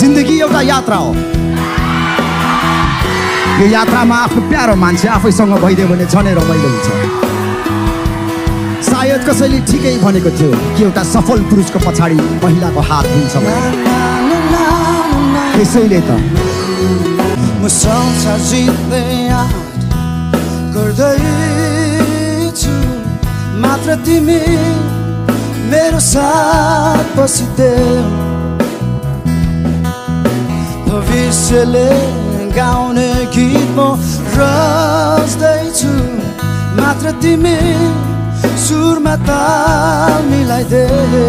जिन्दगी एउटा यात्रा हो। यो यात्रामा आफ्नो प्यारो मान्छे आफैसँग भइदियो भने झनै रमाइलो हुन्छ। सायद कसैले ठिकै भनेको थियो कि एउटा सफल पुरुषको पछाडि महिलाको हात हुन्छ त्यसैले त। मात्र तिमी मेरो साथ बसिदेऊ। भविष्यले गाउने गीत म रच्दैछु। मात्र तिमी सुरमा ताल मिलाइदेऊ।